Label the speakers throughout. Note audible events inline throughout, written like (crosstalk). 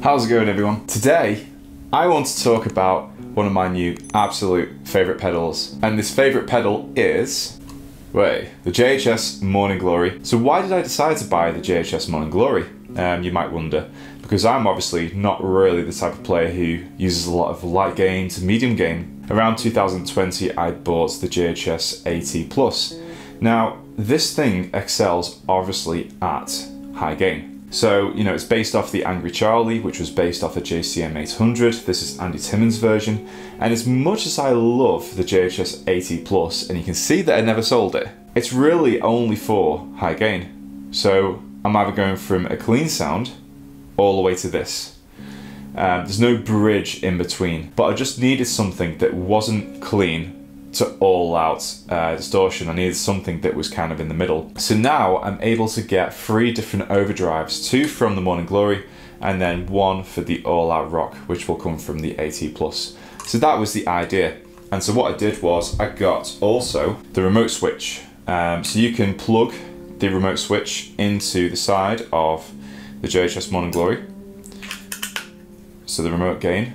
Speaker 1: How's it going everyone? Today, I want to talk about one of my new absolute favourite pedals. And this favourite pedal is, wait, the JHS Morning Glory. So why did I decide to buy the JHS Morning Glory? Um, you might wonder. Because I'm obviously not really the type of player who uses a lot of light gain to medium gain. Around 2020, I bought the JHS AT Plus. Now, this thing excels obviously at high gain. So, you know, it's based off the Angry Charlie, which was based off the JCM 800. This is Andy Timmons' version. And as much as I love the JHS AT Plus, and you can see that I never sold it, it's really only for high gain. So I'm either going from a clean sound all the way to this. Um, there's no bridge in between, but I just needed something that wasn't clean to all out uh, distortion. I needed something that was kind of in the middle. So now I'm able to get three different overdrives, two from the Morning Glory and then one for the all out rock, which will come from the AT Plus. So that was the idea. And so what I did was I got also the remote switch. Um, so you can plug the remote switch into the side of the JHS Morning Glory. So the remote gain.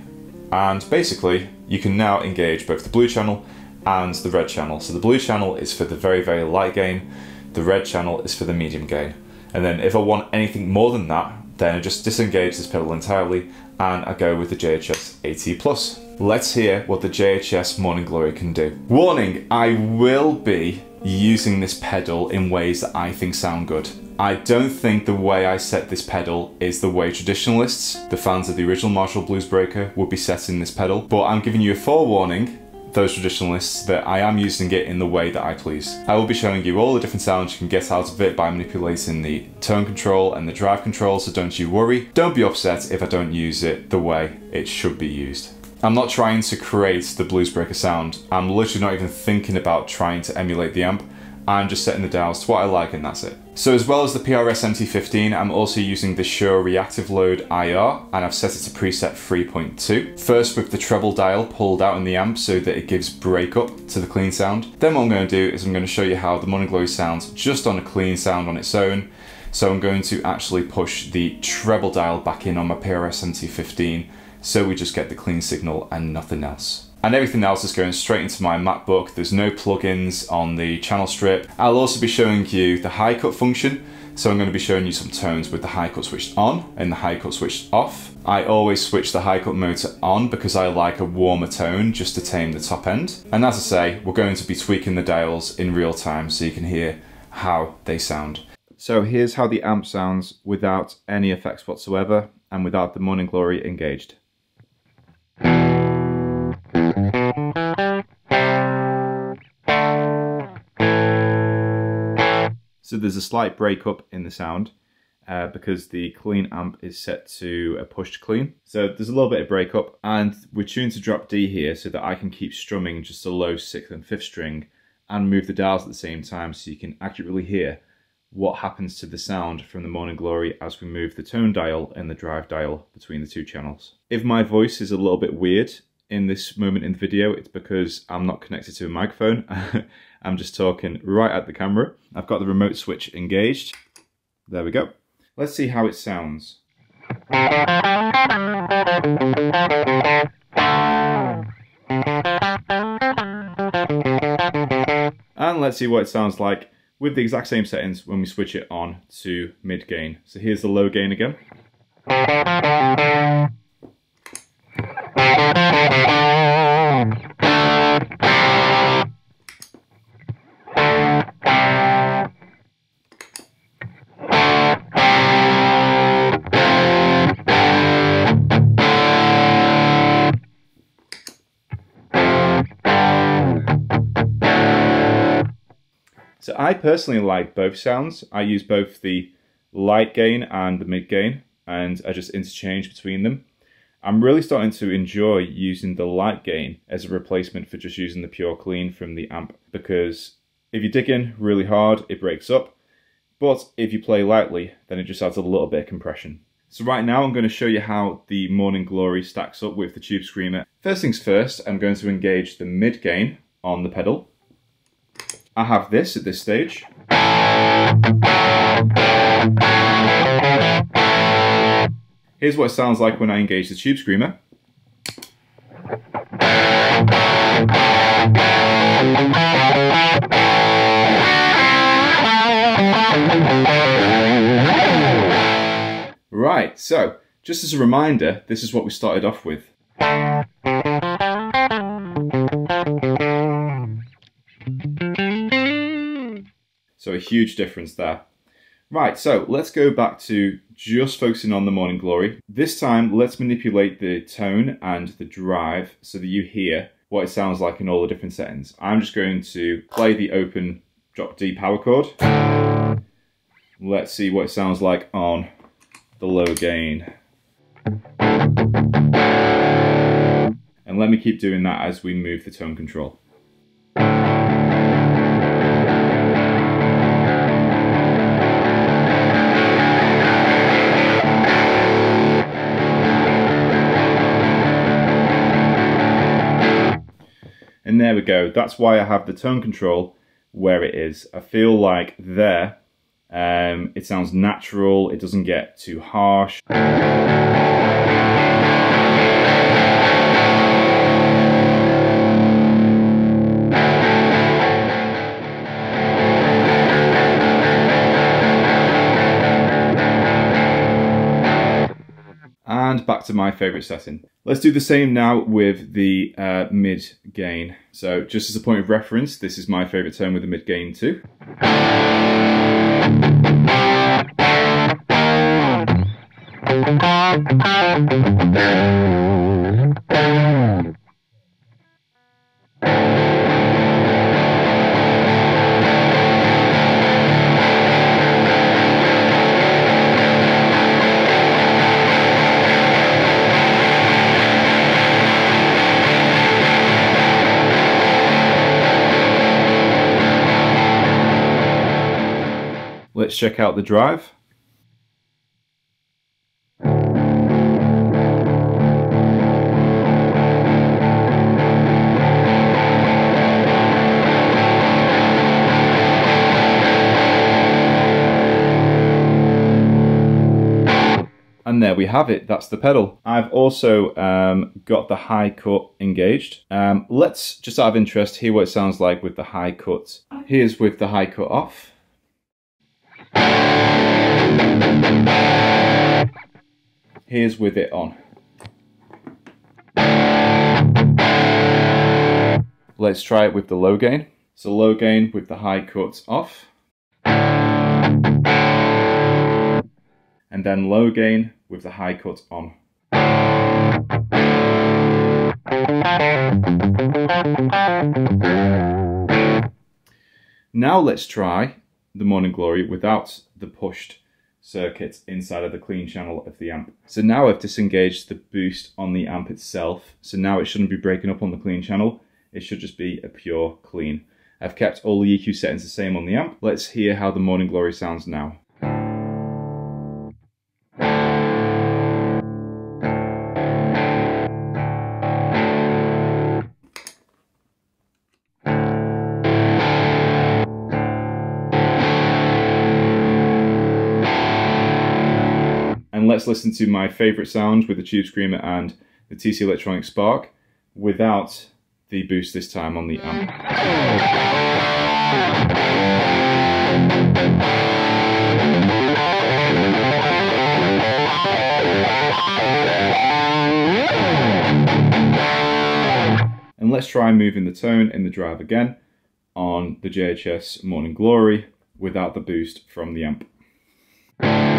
Speaker 1: And basically you can now engage both the blue channel and the red channel. So the blue channel is for the very, very light gain. The red channel is for the medium gain. And then if I want anything more than that, then I just disengage this pedal entirely and I go with the JHS AT Plus. Let's hear what the JHS Morning Glory can do. Warning, I will be using this pedal in ways that I think sound good. I don't think the way I set this pedal is the way traditionalists, the fans of the original Marshall Blues Breaker, would be setting this pedal, but I'm giving you a forewarning those traditionalists that I am using it in the way that I please. I will be showing you all the different sounds you can get out of it by manipulating the tone control and the drive control, so don't you worry. Don't be upset if I don't use it the way it should be used. I'm not trying to create the Bluesbreaker sound. I'm literally not even thinking about trying to emulate the amp. I'm just setting the dials to what I like and that's it. So as well as the PRS MT15, I'm also using the Suhr Reactive Load IR and I've set it to preset 3.2. First with the treble dial pulled out in the amp so that it gives breakup to the clean sound. Then what I'm going to do is I'm going to show you how the Morning Glory sounds just on a clean sound on its own. So I'm going to actually push the treble dial back in on my PRS MT15 so we just get the clean signal and nothing else and everything else is going straight into my MacBook. There's no plugins on the channel strip. I'll also be showing you the high cut function. So I'm going to be showing you some tones with the high cut switched on and the high cut switched off. I always switch the high cut motor on because I like a warmer tone just to tame the top end. And as I say, we're going to be tweaking the dials in real time so you can hear how they sound. So here's how the amp sounds without any effects whatsoever and without the Morning Glory engaged. So there's a slight breakup in the sound uh, because the clean amp is set to a pushed clean. So there's a little bit of breakup and we're tuned to drop D here so that I can keep strumming just a low sixth and fifth string and move the dials at the same time so you can accurately hear what happens to the sound from the Morning Glory as we move the tone dial and the drive dial between the two channels. If my voice is a little bit weird in this moment in the video, it's because I'm not connected to a microphone. (laughs) I'm just talking right at the camera. I've got the remote switch engaged. There we go. Let's see how it sounds. And let's see what it sounds like with the exact same settings when we switch it on to mid gain. So here's the low gain again. So I personally like both sounds. I use both the light gain and the mid gain and I just interchange between them. I'm really starting to enjoy using the light gain as a replacement for just using the pure clean from the amp because if you dig in really hard, it breaks up. But if you play lightly, then it just adds a little bit of compression. So right now I'm going to show you how the Morning Glory stacks up with the Tube Screamer. First things first, I'm going to engage the mid gain on the pedal I have this at this stage. Here's what it sounds like when I engage the Tube Screamer. Right, so just as a reminder, this is what we started off with. So a huge difference there. Right, so let's go back to just focusing on the Morning Glory. This time, let's manipulate the tone and the drive so that you hear what it sounds like in all the different settings. I'm just going to play the open drop D power chord. Let's see what it sounds like on the low gain. And let me keep doing that as we move the tone control. And there we go. That's why I have the tone control where it is. I feel like there, um, it sounds natural. It doesn't get too harsh. Back to my favorite setting. Let's do the same now with the uh, mid gain. So just as a point of reference, this is my favorite tone with the mid gain too. Let's check out the drive. And there we have it, that's the pedal. I've also um, got the high cut engaged. Um, let's, just out of interest, hear what it sounds like with the high cut. Here's with the high cut off. Here's with it on. Let's try it with the low gain. So low gain with the high cuts off. And then low gain with the high cut on. Now let's try the Morning Glory without the pushed circuit inside of the clean channel of the amp. So now I've disengaged the boost on the amp itself. So now it shouldn't be breaking up on the clean channel. It should just be a pure clean. I've kept all the EQ settings the same on the amp. Let's hear how the Morning Glory sounds now. Let's listen to my favorite sound with the Tube Screamer and the TC Electronic Spark without the boost this time on the amp. And let's try moving the tone in the drive again on the JHS Morning Glory without the boost from the amp.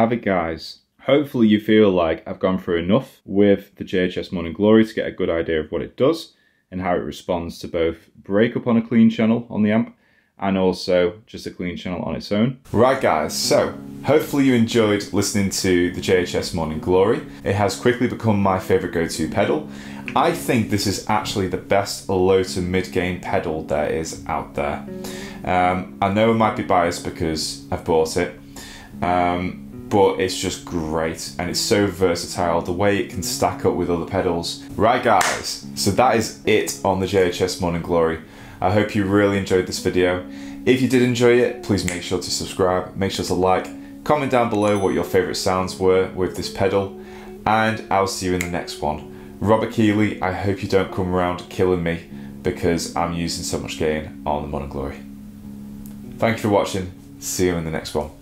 Speaker 1: Have it, guys. Hopefully you feel like I've gone through enough with the JHS Morning Glory to get a good idea of what it does and how it responds to both breakup on a clean channel on the amp and also just a clean channel on its own. Right guys, so hopefully you enjoyed listening to the JHS Morning Glory. It has quickly become my favourite go-to pedal. I think this is actually the best low to mid gain pedal there is out there. Um, I know I might be biased because I've bought it, um, but it's just great and it's so versatile the way it can stack up with other pedals. Right guys, so that is it on the JHS Morning Glory. I hope you really enjoyed this video. If you did enjoy it, please make sure to subscribe, make sure to like, comment down below what your favourite sounds were with this pedal, and I'll see you in the next one. Robert Keeley, I hope you don't come around killing me because I'm using so much gain on the Morning Glory. Thank you for watching, see you in the next one.